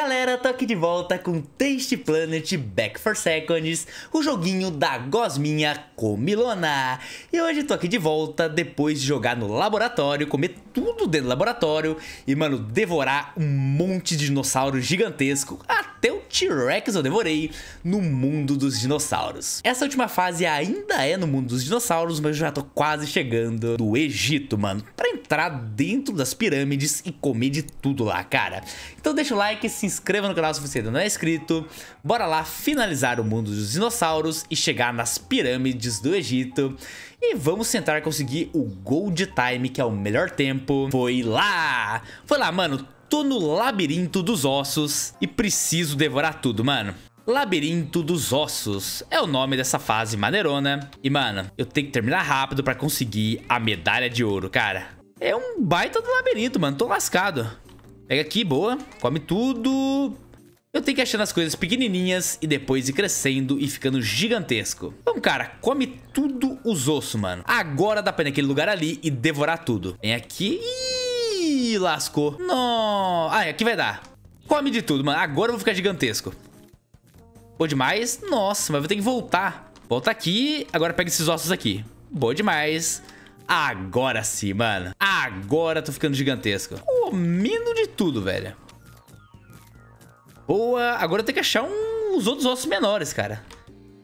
Galera, tô aqui de volta com Taste Planet Back for Seconds, o joguinho da gosminha comilona. E hoje tô aqui de volta depois de jogar no laboratório, comer tudo dentro do laboratório e, mano, devorar um monte de dinossauro gigantesco. Até o T-Rex eu devorei no mundo dos dinossauros. Essa última fase ainda é no mundo dos dinossauros, mas eu já tô quase chegando no Egito, mano, pra entrar dentro das pirâmides e comer de tudo lá, cara. Então deixa o like, se inscreva no canal se você ainda não é inscrito. Bora lá finalizar o mundo dos dinossauros e chegar nas pirâmides do Egito. E vamos tentar conseguir o Gold Time, que é o melhor tempo. Foi lá! Foi lá, mano. Tô no labirinto dos ossos e preciso devorar tudo, mano. Labirinto dos Ossos é o nome dessa fase maneirona. E, mano, eu tenho que terminar rápido pra conseguir a medalha de ouro, cara. É um baita do labirinto, mano. Tô lascado. Pega aqui, boa. Come tudo. Eu tenho que achar as coisas pequenininhas e depois ir crescendo e ficando gigantesco. Então, cara, come tudo os ossos, mano. Agora dá pra ir naquele lugar ali e devorar tudo. Vem aqui. Ih, lascou. Não. Ah, aqui vai dar. Come de tudo, mano. Agora eu vou ficar gigantesco. Boa demais. Nossa, mas vou ter que voltar. Volta aqui. Agora pega esses ossos aqui. Boa demais. Agora sim, mano. Agora tô ficando gigantesco. Comendo de tudo, velho. Boa. Agora eu tenho que achar um, os outros ossos menores, cara.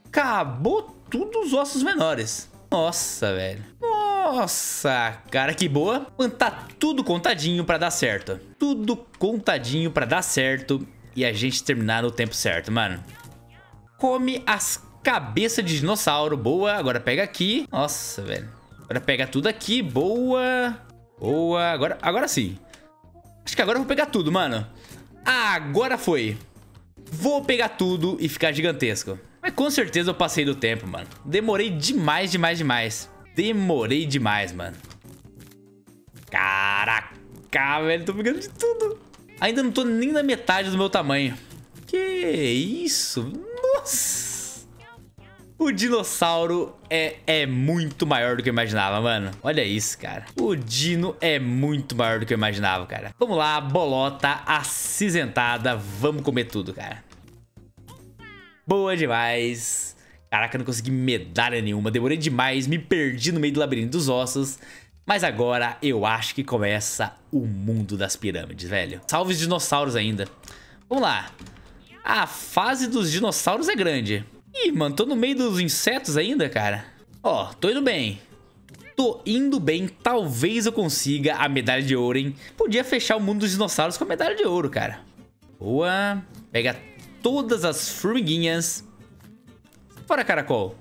Acabou tudo os ossos menores. Nossa, velho. Nossa, cara, que boa. Mano, tá tudo contadinho pra dar certo. Tudo contadinho pra dar certo e a gente terminar no tempo certo, mano. Come as cabeças de dinossauro. Boa, agora pega aqui. Nossa, velho. Agora pega tudo aqui, boa. Boa, agora, agora sim. Acho que agora eu vou pegar tudo, mano. Agora foi. Vou pegar tudo e ficar gigantesco. Mas com certeza eu passei do tempo, mano. Demorei demais, demais, demais. Demorei demais, mano. Caraca, velho. Tô pegando de tudo. Ainda não tô nem na metade do meu tamanho. Que isso? Nossa. O dinossauro é, é muito maior do que eu imaginava, mano. Olha isso, cara. O dino é muito maior do que eu imaginava, cara. Vamos lá, bolota acinzentada. Vamos comer tudo, cara. Boa demais. Caraca, não consegui medalha nenhuma. Demorei demais, me perdi no meio do labirinto dos ossos. Mas agora eu acho que começa o mundo das pirâmides, velho. Salve os dinossauros ainda. Vamos lá. A fase dos dinossauros é grande. Ih, mano, tô no meio dos insetos ainda, cara. Ó, tô indo bem. Tô indo bem, talvez eu consiga a medalha de ouro, hein? Podia fechar o mundo dos dinossauros com a medalha de ouro, cara. Boa. Pega todas as formiguinhas. Fora caracol.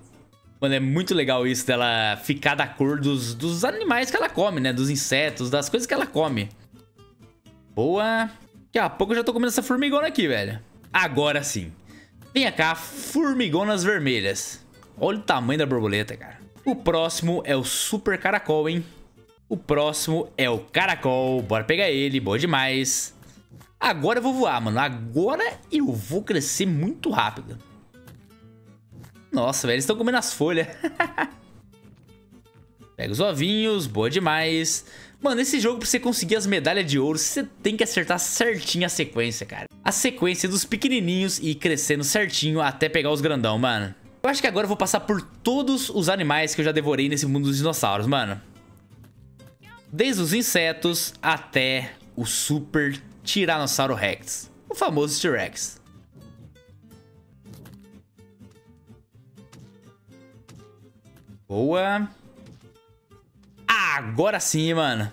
Mano, é muito legal isso dela ficar da cor dos, dos animais que ela come, né? Dos insetos, das coisas que ela come. Boa. Daqui a pouco eu já tô comendo essa formigona aqui, velho. Agora sim. Vem cá, formigonas vermelhas. Olha o tamanho da borboleta, cara. O próximo é o super caracol, hein? O próximo é o caracol. Bora pegar ele, boa demais. Agora eu vou voar, mano. Agora eu vou crescer muito rápido. Nossa, velho, eles estão comendo as folhas. Pega os ovinhos, boa demais. Mano, esse jogo, pra você conseguir as medalhas de ouro, você tem que acertar certinho a sequência, cara. A sequência dos pequenininhos e ir crescendo certinho até pegar os grandão, mano. Eu acho que agora eu vou passar por todos os animais que eu já devorei nesse mundo dos dinossauros, mano. Desde os insetos até o Super Tiranossauro Rex. O famoso T-Rex. Boa. Agora sim, mano.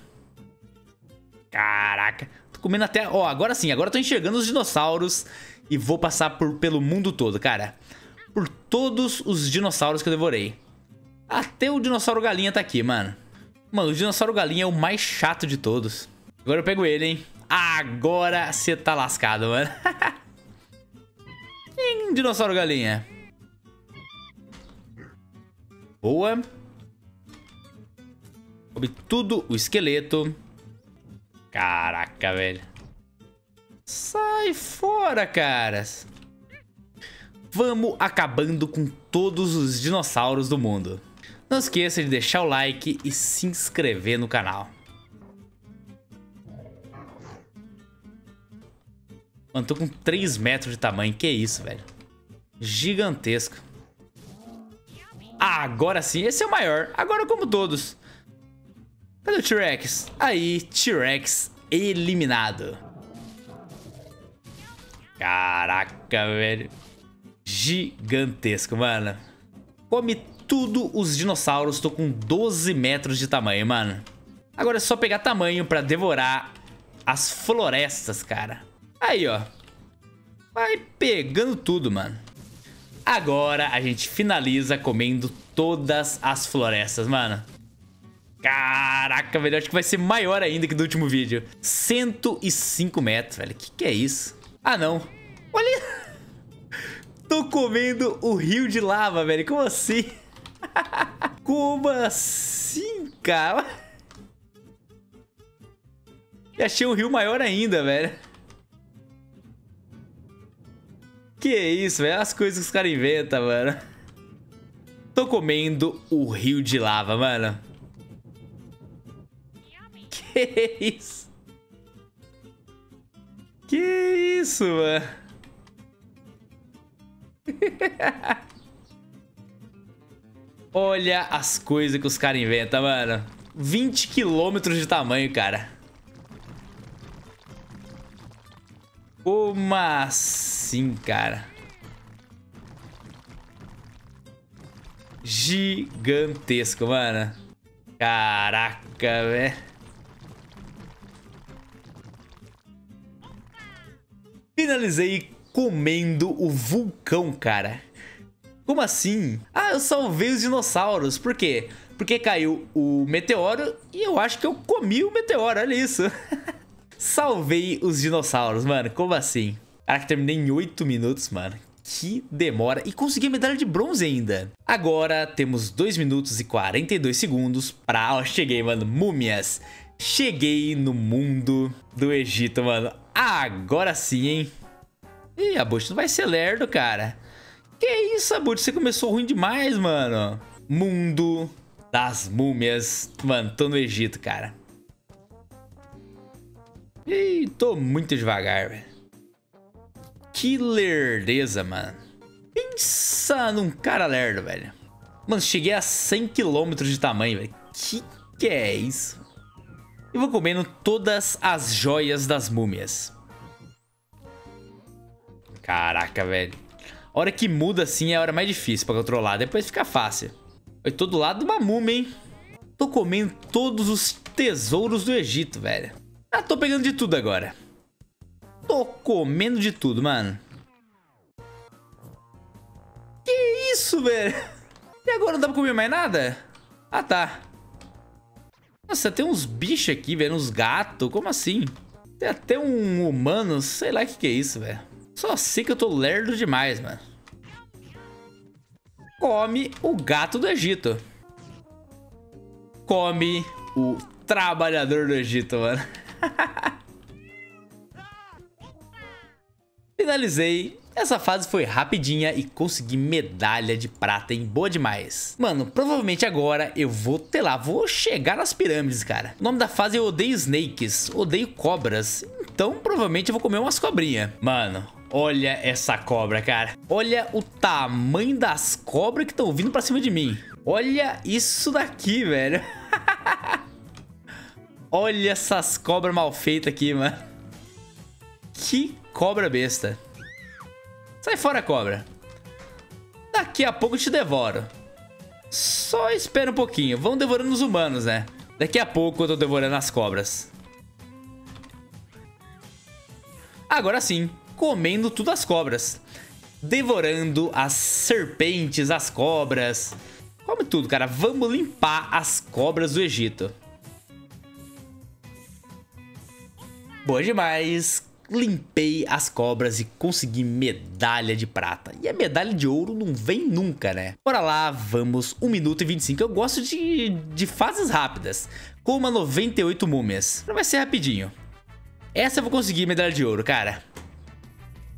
Caraca. Tô comendo até... Ó, agora sim. Agora eu tô enxergando os dinossauros e vou passar por, pelo mundo todo, cara. Por todos os dinossauros que eu devorei. Até o dinossauro galinha tá aqui, mano. Mano, o dinossauro galinha é o mais chato de todos. Agora eu pego ele, hein. Agora você tá lascado, mano. hein, dinossauro galinha. Boa. Come tudo o esqueleto. Caraca, velho. Sai fora, caras. Vamos acabando com todos os dinossauros do mundo. Não esqueça de deixar o like e se inscrever no canal. Mano, tô com 3 metros de tamanho. Que isso, velho. Gigantesco. Ah, agora sim. Esse é o maior. Agora como todos. T-Rex? Aí, T-Rex eliminado. Caraca, velho. Gigantesco, mano. Come tudo os dinossauros. Tô com 12 metros de tamanho, mano. Agora é só pegar tamanho pra devorar as florestas, cara. Aí, ó. Vai pegando tudo, mano. Agora a gente finaliza comendo todas as florestas, mano. Caraca, velho, acho que vai ser maior ainda que do último vídeo. 105 metros, velho. Que que é isso? Ah, não. Olha... Tô comendo o rio de lava, velho. Como assim? Como assim, cara? E achei um rio maior ainda, velho. Que isso, velho. As coisas que os caras inventam, mano. Tô comendo o rio de lava, mano. Isso? Que isso, mano? Olha as coisas que os caras inventam, mano. 20 quilômetros de tamanho, cara. Como assim, cara? Gigantesco, mano. Caraca, velho. Finalizei comendo o vulcão, cara. Como assim? Ah, eu salvei os dinossauros. Por quê? Porque caiu o meteoro e eu acho que eu comi o meteoro, olha isso. Salvei os dinossauros, mano. Como assim? Caraca, terminei em 8 minutos, mano. Que demora. E consegui a medalha de bronze ainda. Agora temos 2 minutos e 42 segundos pra... Ó, cheguei, mano. Múmias. Cheguei no mundo do Egito, mano. Agora sim, hein? Ih, Abut, não vai ser lerdo, cara. Que isso, Abut? Você começou ruim demais, mano. Mundo das múmias. Mano, tô no Egito, cara. Ih, tô muito devagar, velho. Que lerdeza, mano. Pensa num cara lerdo, velho. Mano, cheguei a 100 km de tamanho, velho. Que que é isso? E vou comendo todas as joias das múmias. Caraca, velho. A hora que muda assim é a hora mais difícil pra controlar. Depois fica fácil. Foi todo lado uma múmia, hein? Tô comendo todos os tesouros do Egito, velho. Ah, tô pegando de tudo agora. Tô comendo de tudo, mano. Que isso, velho? E agora não dá pra comer mais nada? Ah, tá. Nossa, tem uns bichos aqui, velho. Uns gatos. Como assim? Tem até um humano. Sei lá o que, que é isso, velho. Só sei que eu tô lerdo demais, mano. Come o gato do Egito. Come o trabalhador do Egito, mano. Finalizei. Essa fase foi rapidinha e consegui medalha de prata em boa demais. Mano, provavelmente agora eu vou ter lá, vou chegar nas pirâmides, cara. O nome da fase é Odeio Snakes, odeio cobras. Então provavelmente eu vou comer umas cobrinhas. Mano, olha essa cobra, cara. Olha o tamanho das cobras que estão vindo pra cima de mim. Olha isso daqui, velho. Olha essas cobras mal feitas aqui, mano. Que cobra besta. Sai fora, cobra. Daqui a pouco eu te devoro. Só espera um pouquinho. Vão devorando os humanos, né? Daqui a pouco eu tô devorando as cobras. Agora sim, comendo tudo as cobras. Devorando as serpentes, as cobras. Come tudo, cara. Vamos limpar as cobras do Egito. Boa demais! Limpei as cobras e consegui medalha de prata. E a medalha de ouro não vem nunca, né? Bora lá, vamos 1 minuto e 25. Eu gosto de, de fases rápidas. Com uma 98 múmias. Vai ser rapidinho. Essa eu vou conseguir medalha de ouro, cara.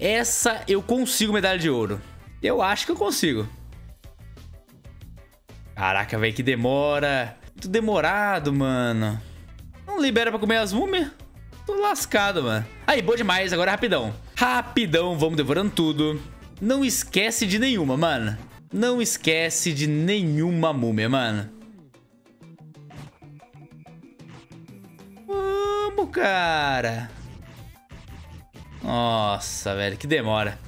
Essa eu consigo medalha de ouro. Eu acho que eu consigo. Caraca, velho, que demora. Muito demorado, mano. Não libera pra comer as múmias? Tô lascado, mano. Aí, boa demais. Agora rapidão. Rapidão, vamos devorando tudo. Não esquece de nenhuma, mano. Não esquece de nenhuma múmia, mano. Vamos, cara. Nossa, velho, que demora.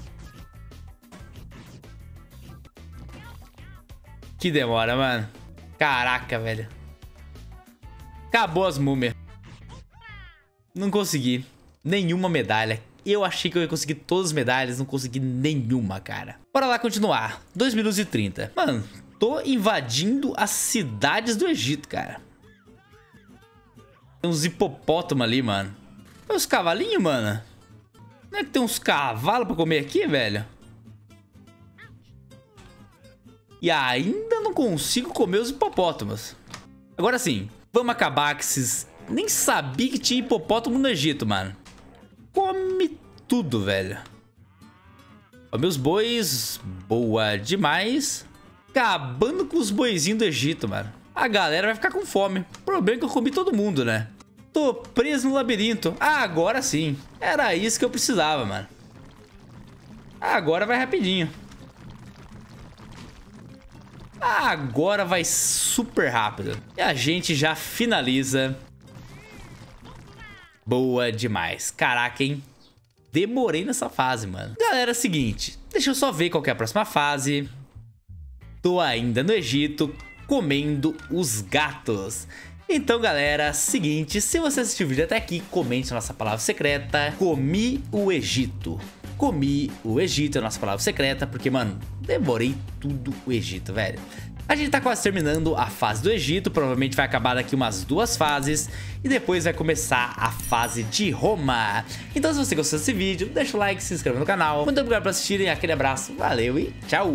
Que demora, mano. Caraca, velho. Acabou as múmias. Não consegui. Nenhuma medalha. Eu achei que eu ia conseguir todas as medalhas, não consegui nenhuma, cara. Bora lá continuar. 2 minutos e 30. Mano, tô invadindo as cidades do Egito, cara. Tem uns hipopótamos ali, mano. Tem uns cavalinhos, mano. Não é que tem uns cavalos pra comer aqui, velho? E ainda não consigo comer os hipopótamos. Agora sim, vamos acabar com esses... Nem sabia que tinha hipopótamo no Egito, mano. Come tudo, velho. Ó, meus bois, boa demais. Acabando com os boizinhos do Egito, mano. A galera vai ficar com fome. O problema é que eu comi todo mundo, né? Tô preso no labirinto. Ah, agora sim. Era isso que eu precisava, mano. Agora vai rapidinho. Agora vai super rápido. E a gente já finaliza. Boa demais. Caraca, hein? Demorei nessa fase, mano. Galera, é seguinte. Deixa eu só ver qual é a próxima fase. Tô ainda no Egito comendo os gatos. Então, galera, seguinte, se você assistiu o vídeo até aqui, comente a nossa palavra secreta, comi o Egito. Comi o Egito, é a nossa palavra secreta, porque, mano, demorei tudo o Egito, velho. A gente tá quase terminando a fase do Egito, provavelmente vai acabar daqui umas duas fases e depois vai começar a fase de Roma. Então se você gostou desse vídeo, deixa o like, se inscreva no canal. Muito obrigado por assistirem, aquele abraço, valeu e tchau!